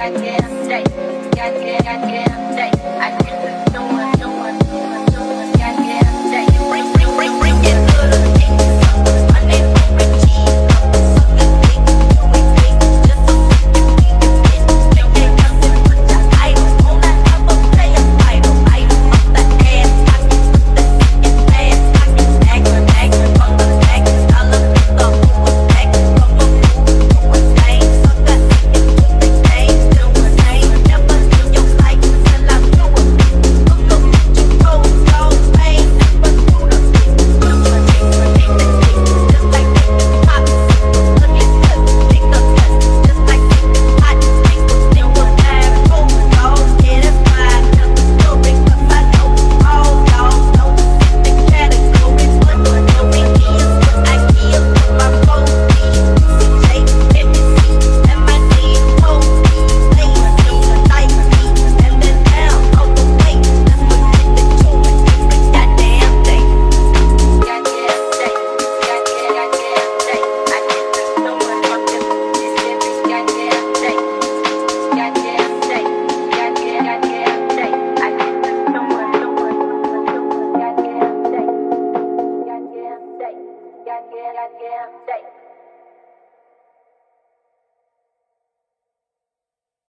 Goddamn straight. Goddamn, goddamn. Goddamn day.